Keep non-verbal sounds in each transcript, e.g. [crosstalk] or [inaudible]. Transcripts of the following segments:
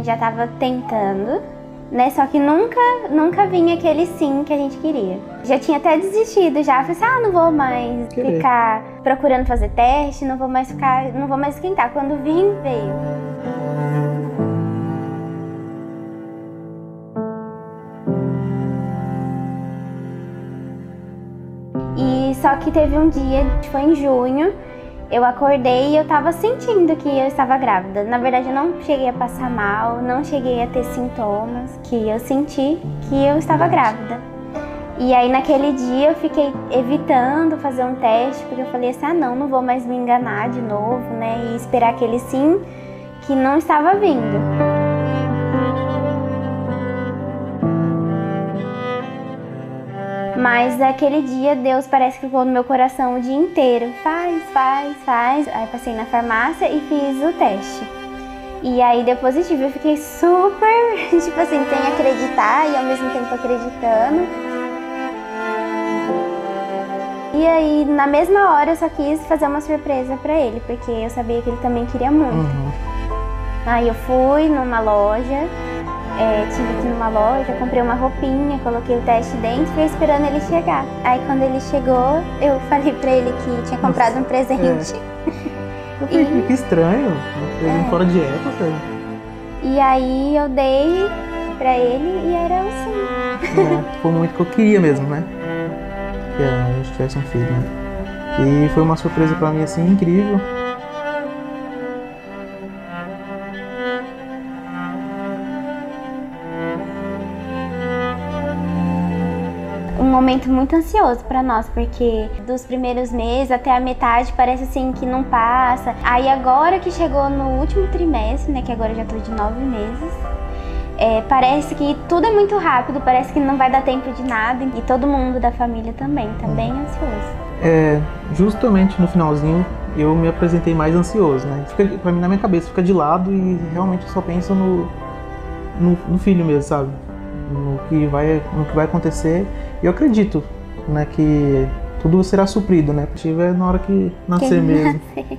gente já tava tentando, né? Só que nunca, nunca vinha aquele sim que a gente queria. Já tinha até desistido, já falei assim, ah, não vou mais Querer. ficar procurando fazer teste, não vou mais ficar, não vou mais esquentar. Quando vim, veio. E só que teve um dia, foi em junho, eu acordei e eu tava sentindo que eu estava grávida. Na verdade, eu não cheguei a passar mal, não cheguei a ter sintomas, que eu senti que eu estava grávida. E aí naquele dia eu fiquei evitando fazer um teste, porque eu falei assim, ah não, não vou mais me enganar de novo, né? E esperar aquele sim que não estava vindo. Mas naquele dia Deus parece que ficou no meu coração o dia inteiro. Faz, faz, faz. Aí passei na farmácia e fiz o teste. E aí deu positivo. Eu fiquei super, [laughs] tipo assim, sem acreditar e ao mesmo tempo acreditando. E aí, na mesma hora, eu só quis fazer uma surpresa pra ele, porque eu sabia que ele também queria muito. Uhum. Aí eu fui numa loja, é, tive que ir numa loja, comprei uma roupinha, coloquei o teste dentro e esperando ele chegar. Aí quando ele chegou, eu [laughs] falei pra ele que tinha comprado um presente. [laughs] Eu falei, que- que estranho. Um presente É. fora de época. E aí eu dei pra ele e era o sim. É, foi muito que eu queria mesmo, né? Que a gente tivesse um filho, né? E foi uma surpresa pra mim, assim, incrível. Momento muito ansioso pra nós, porque dos primeiros meses até a metade parece assim que não passa. Aí agora que chegou no último trimestre, né, que agora já tô de nove meses, é, parece que tudo é muito rápido, parece que não vai dar tempo de nada e todo mundo da família também tá bem ansioso. É, justamente no finalzinho eu me apresentei mais ansioso, né? Fica, pra mim, na minha cabeça, fica de lado e realmente só penso no, no, no filho mesmo, sabe? No que, vai, no que vai acontecer. E eu acredito, né, que tudo será suprido, né? Porque é na hora que nascer Quem mesmo. nascer.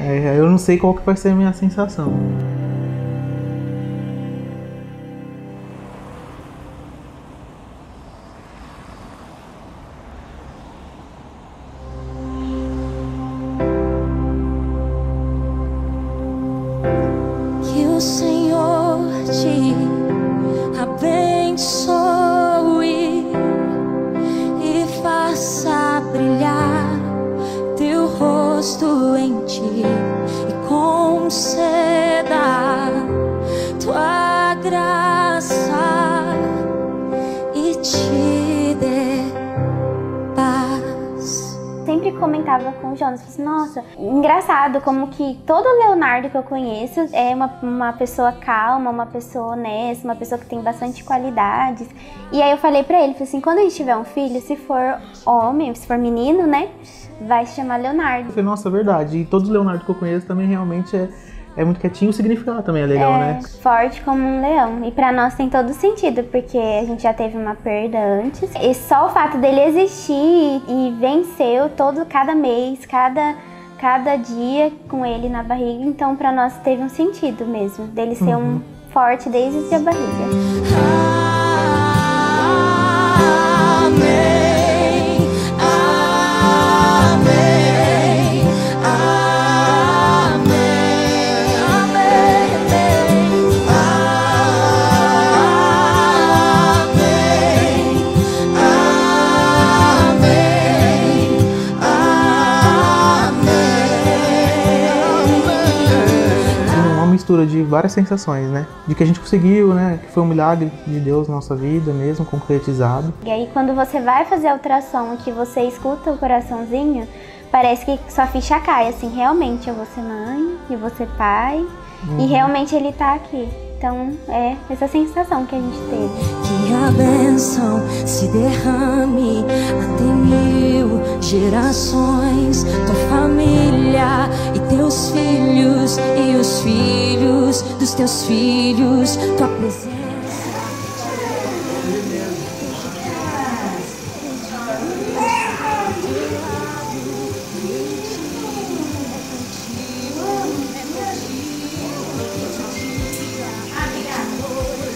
É, eu não sei qual que vai ser a minha sensação. Ti Sempre comentava com o Jonas, assim, nossa, engraçado como que todo Leonardo que eu conheço é uma, uma pessoa calma, uma pessoa honesta, uma pessoa que tem bastante qualidades. E aí eu falei pra ele, assim, quando a gente tiver um filho, se for homem, se for menino, né, vai se chamar Leonardo. Eu falei, nossa, é verdade. E todos os Leonardo que eu conheço também realmente é, é muito quietinho. O significado também é legal, é, né? forte como um leão. E pra nós tem todo sentido, porque a gente já teve uma perda antes. E só o fato dele existir e venceu todo cada mês, cada cada dia com ele na barriga, então pra nós teve um sentido mesmo, dele ser um forte desde a barriga. Mistura de várias sensações, né? De que a gente conseguiu, né? Que foi um milagre de Deus na nossa vida mesmo, concretizado. E aí quando você vai fazer a ultrassom e que você escuta o coraçãozinho, parece que sua ficha cai, assim, realmente eu vou ser mãe e vou ser pai, e realmente ele tá aqui. Então é essa sensação que a gente teve. Que a bênção se derrame até mil gerações, tua família e teus filhos e os filhos dos teus filhos, tua presença.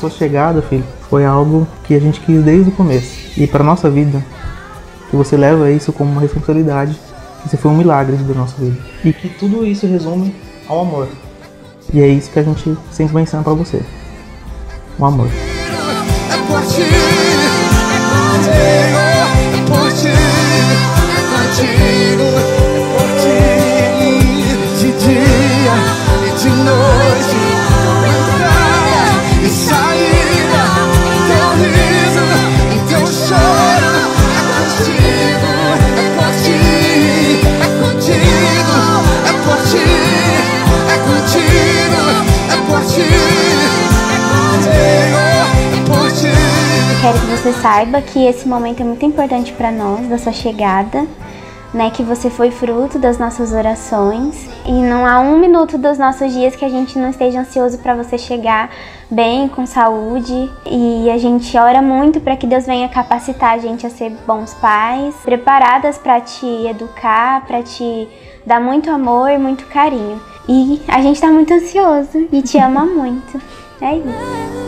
sua chegada, filho, foi algo que a gente quis desde o começo. E para nossa vida, que você leva isso como uma responsabilidade, isso foi um milagre da nossa vida. E que tudo isso resume ao amor. E é isso que a gente sempre vai ensinar para você. O amor. É por ti, é você saiba que esse momento é muito importante para nós, da sua chegada, né? Que você foi fruto das nossas orações e não há um minuto dos nossos dias que a gente não esteja ansioso para você chegar bem, com saúde. E a gente ora muito para que Deus venha capacitar a gente a ser bons pais, preparadas para te educar, para te dar muito amor, muito carinho. E a gente está muito ansioso e te ama muito. É isso.